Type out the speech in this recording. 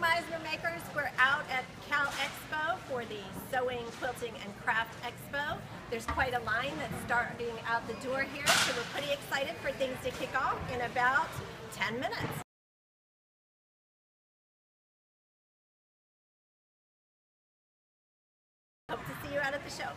Meissner Makers. We're out at Cal Expo for the Sewing, Quilting, and Craft Expo. There's quite a line that's starting out the door here, so we're pretty excited for things to kick off in about 10 minutes. Hope to see you out at the show.